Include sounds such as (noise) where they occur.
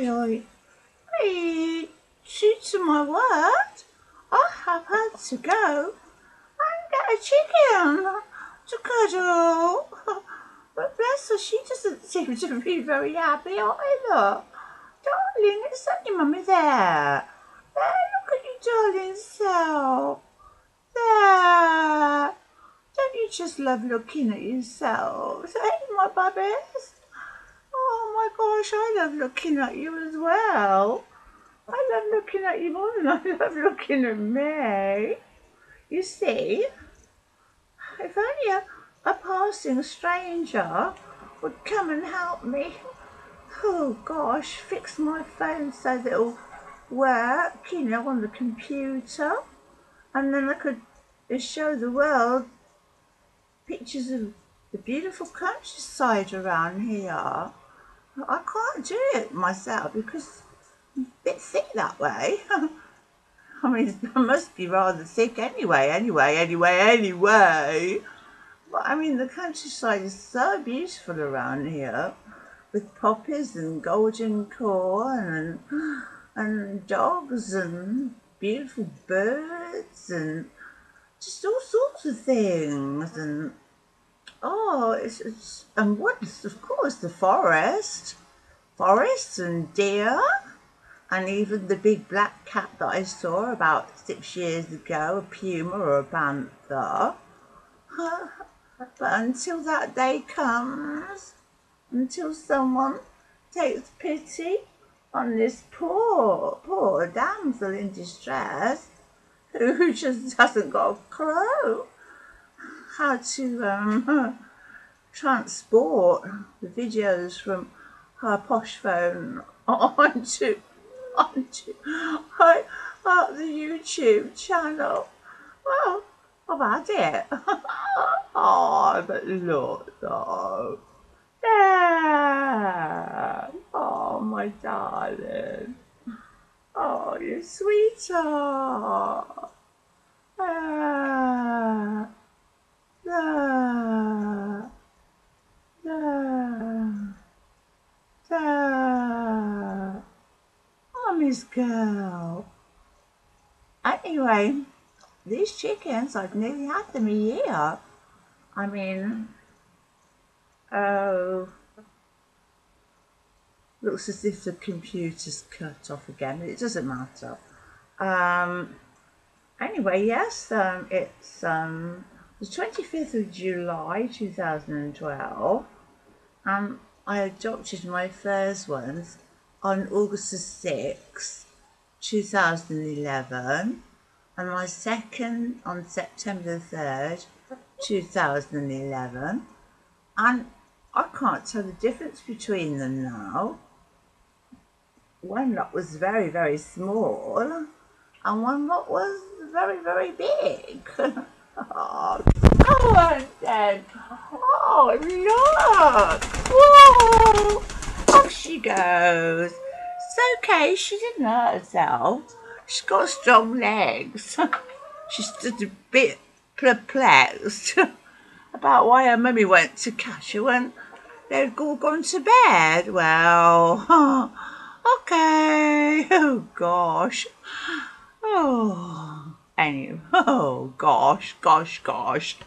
oi, oi. Hey, true to my word, I have had to go and get a chicken to cuddle. But bless her, she doesn't seem to be very happy either. Darling, it's only mummy there. There, look at your darling self. There. Don't you just love looking at yourself? Hey, my bubbies. My gosh, I love looking at you as well. I love looking at you more than I love looking at me. You see, if only a, a passing stranger would come and help me, oh gosh, fix my phone so that it'll work, you know, on the computer, and then I could show the world pictures of the beautiful countryside around here. I can't do it myself because I'm a bit thick that way. (laughs) I mean, (laughs) I must be rather thick anyway, anyway, anyway, anyway. But I mean, the countryside is so beautiful around here with poppies and golden corn and, and dogs and beautiful birds and just all sorts of things and Oh, it's, it's and what's of course the forest, forests and deer, and even the big black cat that I saw about six years ago, a puma or a panther. (laughs) but until that day comes, until someone takes pity on this poor, poor damsel in distress (laughs) who just hasn't got a clue how to um, transport the videos from her posh phone (laughs) onto onto her, uh, the YouTube channel. Well, I've had it. (laughs) oh, but look though. Yeah. Oh, my darling. Oh, you sweetheart. Ah. Da, da, da. Oh, Miss Girl. Anyway, these chickens, I've nearly had them a year. I mean, oh, looks as if the computer's cut off again, it doesn't matter. Um, anyway, yes, um, it's um, the 25th of July 2012 and um, I adopted my first ones on August the 6th 2011 and my second on September the 3rd 2011 and I can't tell the difference between them now. One lot was very very small and one lot was very very big (laughs) Oh, then. Oh, look. Whoa. Off she goes. It's okay. She didn't hurt herself. She's got strong legs. (laughs) She's just a bit perplexed (laughs) about why her mummy went to catch her when they'd all gone to bed. Well, (laughs) okay. Oh, gosh. Oh. Anyway, (laughs) oh gosh, gosh, gosh.